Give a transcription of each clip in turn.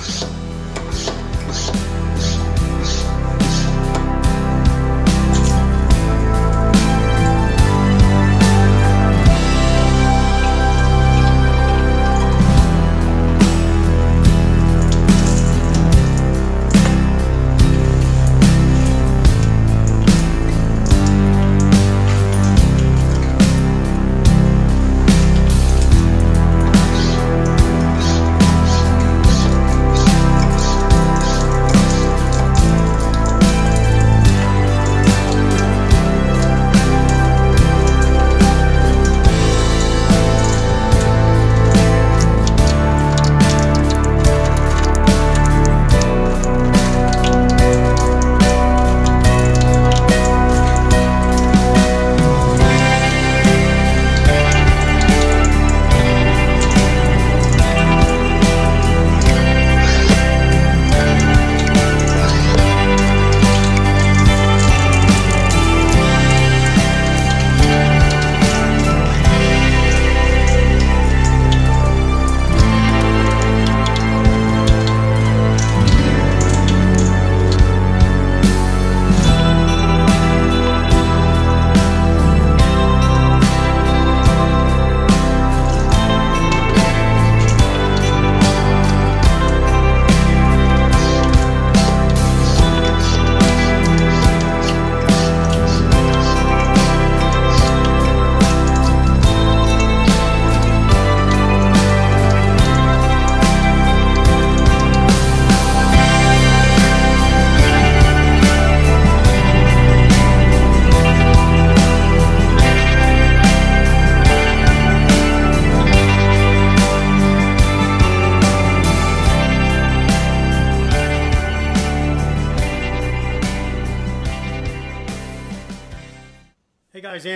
Guys,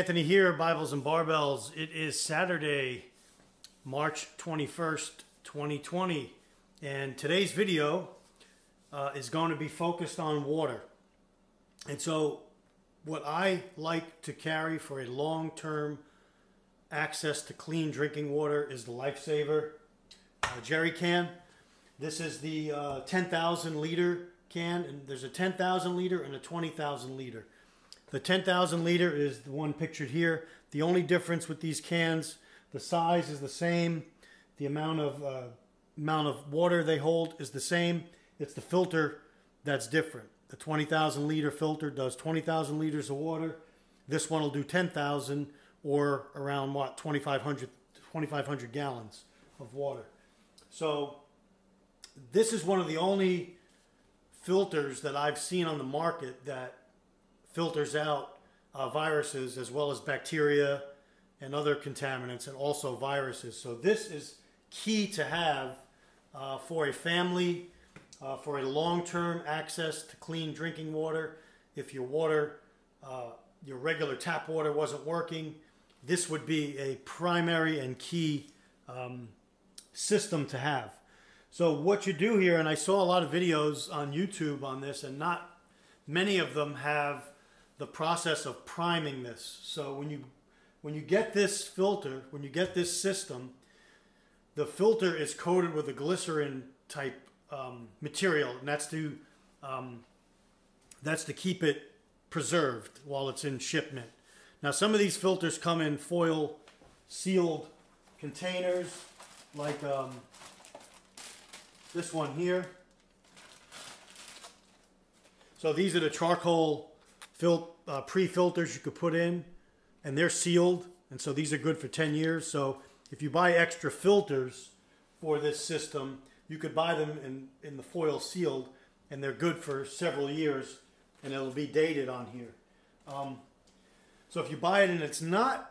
Anthony here, Bibles and Barbells. It is Saturday, March 21st, 2020, and today's video uh, is going to be focused on water. And so, what I like to carry for a long term access to clean drinking water is the Lifesaver uh, jerry can. This is the uh, 10,000 liter can, and there's a 10,000 liter and a 20,000 liter. The 10,000 liter is the one pictured here. The only difference with these cans, the size is the same. The amount of uh, amount of water they hold is the same. It's the filter that's different. The 20,000 liter filter does 20,000 liters of water. This one will do 10,000 or around what 2,500 2,500 gallons of water. So this is one of the only filters that I've seen on the market that filters out uh, viruses as well as bacteria and other contaminants and also viruses. So this is key to have uh, for a family, uh, for a long-term access to clean drinking water. If your water, uh, your regular tap water wasn't working, this would be a primary and key um, system to have. So what you do here, and I saw a lot of videos on YouTube on this, and not many of them have the process of priming this. So when you when you get this filter, when you get this system, the filter is coated with a glycerin type um, material, and that's to um, that's to keep it preserved while it's in shipment. Now, some of these filters come in foil sealed containers, like um, this one here. So these are the charcoal fil uh, pre-filters you could put in, and they're sealed, and so these are good for 10 years. So if you buy extra filters for this system, you could buy them in, in the foil sealed, and they're good for several years, and it'll be dated on here. Um, so if you buy it and it's not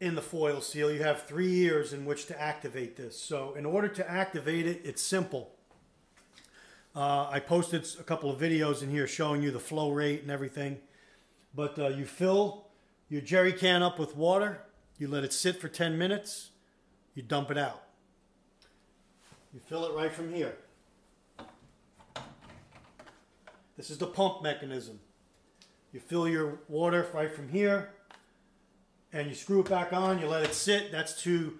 in the foil seal, you have three years in which to activate this. So in order to activate it, it's simple. Uh, I posted a couple of videos in here showing you the flow rate and everything. But uh, you fill your jerry can up with water, you let it sit for 10 minutes, you dump it out. You fill it right from here. This is the pump mechanism. You fill your water right from here and you screw it back on, you let it sit. That's to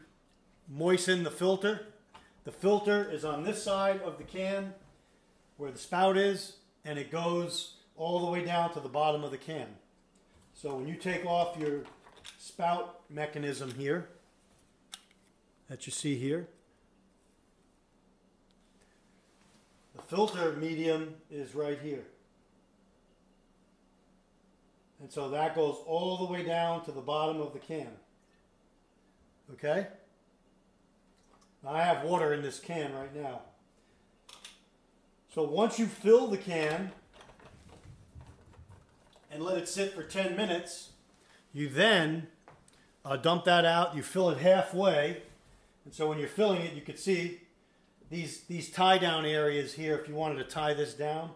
moisten the filter The filter is on this side of the can where the spout is, and it goes all the way down to the bottom of the can. So when you take off your spout mechanism here, that you see here, the filter medium is right here. And so that goes all the way down to the bottom of the can. Okay? I have water in this can right now. So once you fill the can and let it sit for 10 minutes, you then uh, dump that out. You fill it halfway. And so when you're filling it, you can see these, these tie down areas here, if you wanted to tie this down,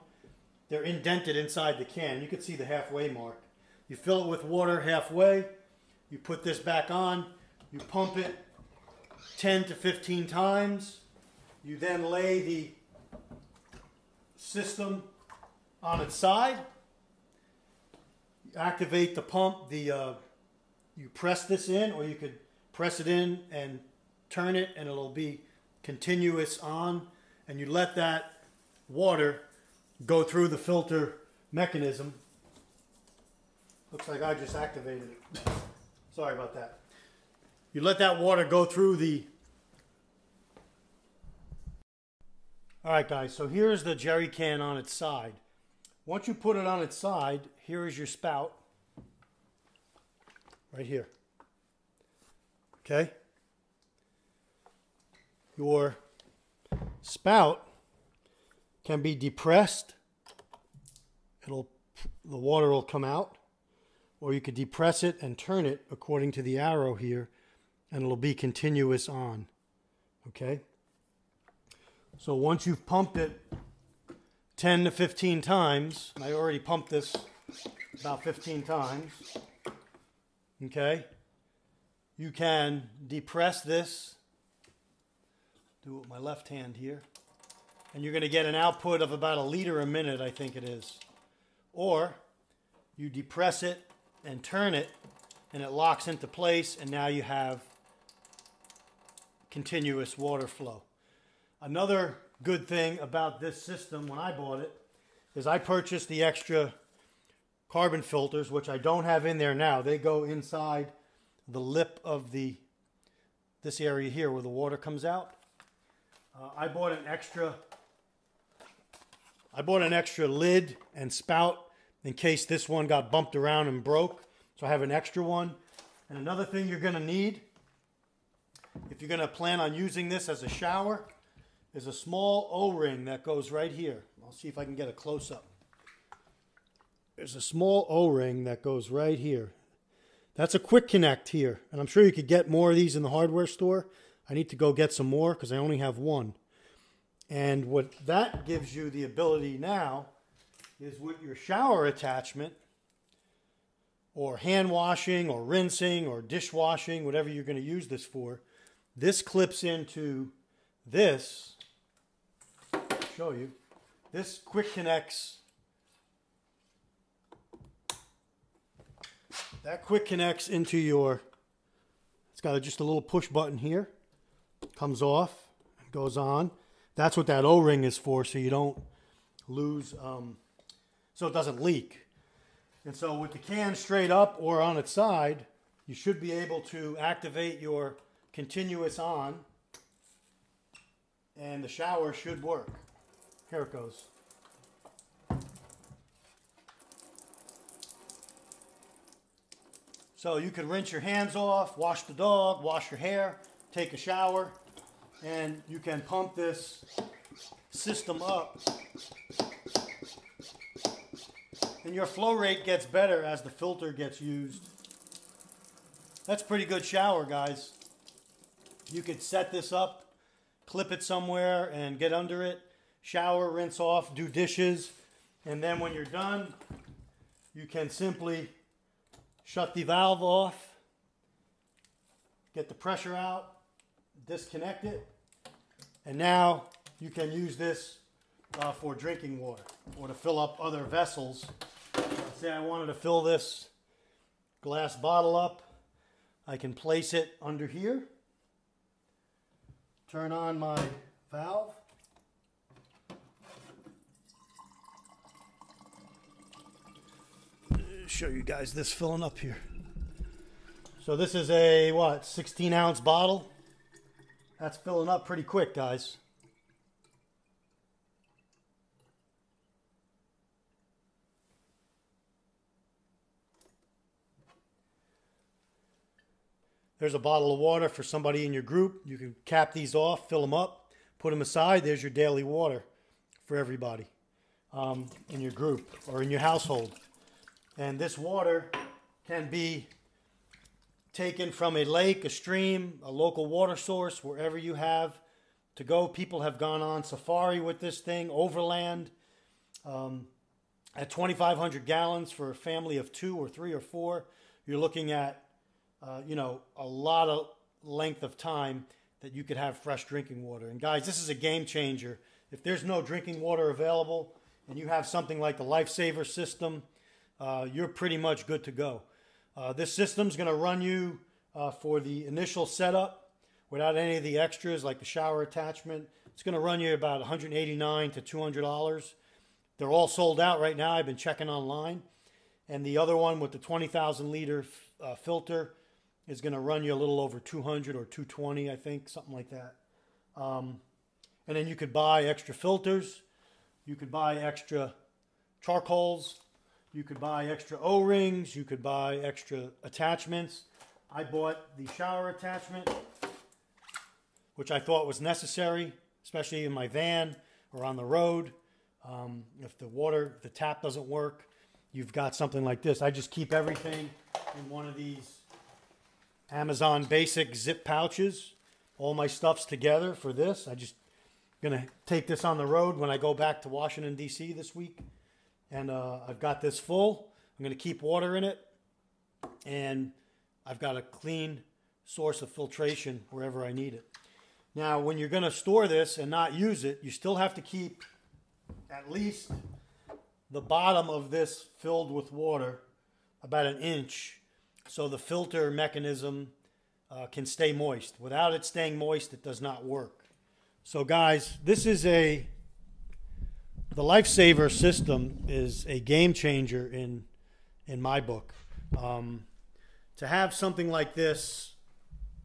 they're indented inside the can. You can see the halfway mark. You fill it with water halfway. You put this back on. You pump it 10 to 15 times. You then lay the system on its side. You activate the pump. The uh, You press this in or you could press it in and turn it and it'll be continuous on. And you let that water go through the filter mechanism Looks like I just activated it. Sorry about that. You let that water go through the... All right, guys, so here's the jerry can on its side. Once you put it on its side, here is your spout. Right here. Okay? Your spout can be depressed. It'll the water will come out or you could depress it and turn it according to the arrow here and it'll be continuous on okay so once you've pumped it 10 to 15 times I already pumped this about 15 times okay you can depress this do it with my left hand here and you're going to get an output of about a liter a minute I think it is or you depress it and turn it and it locks into place and now you have continuous water flow. Another good thing about this system when I bought it is I purchased the extra carbon filters which I don't have in there now. They go inside the lip of the this area here where the water comes out. Uh, I bought an extra I bought an extra lid and spout in case this one got bumped around and broke. So I have an extra one. And another thing you're going to need, if you're going to plan on using this as a shower, is a small O-ring that goes right here. I'll see if I can get a close-up. There's a small O-ring that goes right here. That's a quick connect here. And I'm sure you could get more of these in the hardware store. I need to go get some more because I only have one. And what that gives you the ability now is with your shower attachment or hand washing or rinsing or dishwashing, whatever you're going to use this for, this clips into this. Show you. This quick connects. That quick connects into your, it's got just a little push button here. Comes off, and goes on. That's what that O-ring is for, so you don't lose um, so it doesn't leak. And so with the can straight up or on its side, you should be able to activate your continuous on and the shower should work. Here it goes. So you can rinse your hands off, wash the dog, wash your hair, take a shower, and you can pump this system up and your flow rate gets better as the filter gets used. That's pretty good shower, guys. You could set this up, clip it somewhere, and get under it. Shower, rinse off, do dishes, and then when you're done, you can simply shut the valve off, get the pressure out, disconnect it, and now you can use this uh, for drinking water or to fill up other vessels say I wanted to fill this glass bottle up, I can place it under here. turn on my valve. Show you guys this filling up here. So this is a what 16 ounce bottle. That's filling up pretty quick, guys. There's a bottle of water for somebody in your group. You can cap these off, fill them up, put them aside. There's your daily water for everybody um, in your group or in your household. And this water can be taken from a lake, a stream, a local water source, wherever you have to go. People have gone on safari with this thing, overland. Um, at 2,500 gallons for a family of two or three or four, you're looking at uh, you know, a lot of length of time that you could have fresh drinking water. And guys, this is a game changer. If there's no drinking water available and you have something like the Lifesaver system, uh, you're pretty much good to go. Uh, this system's going to run you uh, for the initial setup without any of the extras like the shower attachment. It's going to run you about 189 to 200 dollars. They're all sold out right now. I've been checking online, and the other one with the 20,000 liter uh, filter is going to run you a little over 200 or 220, I think, something like that. Um, and then you could buy extra filters. You could buy extra charcoals. You could buy extra O-rings. You could buy extra attachments. I bought the shower attachment, which I thought was necessary, especially in my van or on the road. Um, if the water, the tap doesn't work, you've got something like this. I just keep everything in one of these Amazon basic zip pouches. All my stuff's together for this. I just gonna take this on the road when I go back to Washington D.C. this week, and uh, I've got this full. I'm gonna keep water in it, and I've got a clean source of filtration wherever I need it. Now, when you're gonna store this and not use it, you still have to keep at least the bottom of this filled with water about an inch so the filter mechanism uh, can stay moist. Without it staying moist, it does not work. So guys, this is a, the Lifesaver system is a game changer in, in my book. Um, to have something like this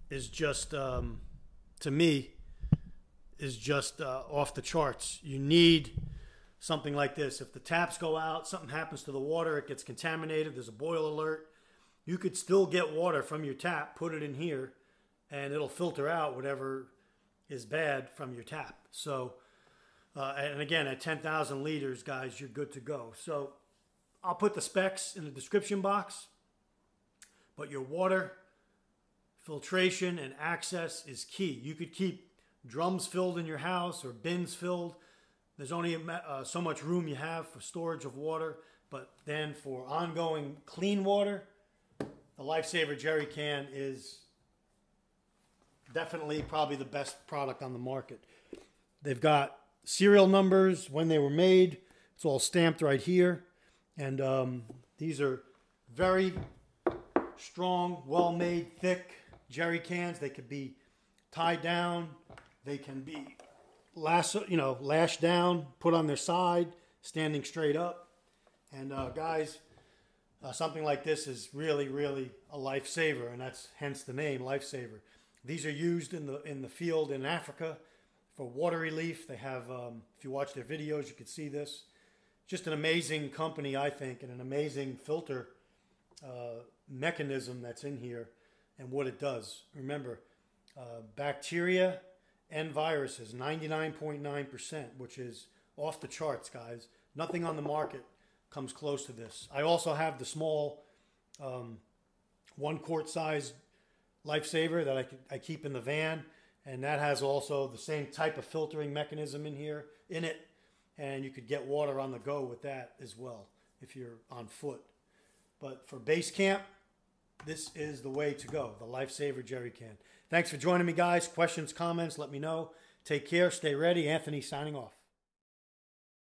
is just, um, to me, is just uh, off the charts. You need something like this. If the taps go out, something happens to the water, it gets contaminated, there's a boil alert, you could still get water from your tap, put it in here, and it'll filter out whatever is bad from your tap. So, uh, and again, at 10,000 liters, guys, you're good to go. So, I'll put the specs in the description box, but your water filtration and access is key. You could keep drums filled in your house or bins filled. There's only uh, so much room you have for storage of water, but then for ongoing clean water, the Lifesaver jerry can is definitely probably the best product on the market. They've got serial numbers, when they were made. It's all stamped right here. And um, these are very strong, well-made, thick jerry cans. They could be tied down. They can be lasso, you know, lashed down, put on their side, standing straight up. And uh, guys, uh, something like this is really, really a lifesaver, and that's hence the name lifesaver. These are used in the in the field in Africa for water relief. They have, um, if you watch their videos, you can see this. Just an amazing company, I think, and an amazing filter uh, mechanism that's in here and what it does. Remember, uh, bacteria and viruses, 99.9%, which is off the charts, guys. Nothing on the market comes close to this. I also have the small um, one quart size lifesaver that I, I keep in the van, and that has also the same type of filtering mechanism in here in it, and you could get water on the go with that as well if you're on foot. But for base camp, this is the way to go, the Lifesaver Jerry Can. Thanks for joining me, guys. Questions, comments, let me know. Take care, stay ready. Anthony signing off.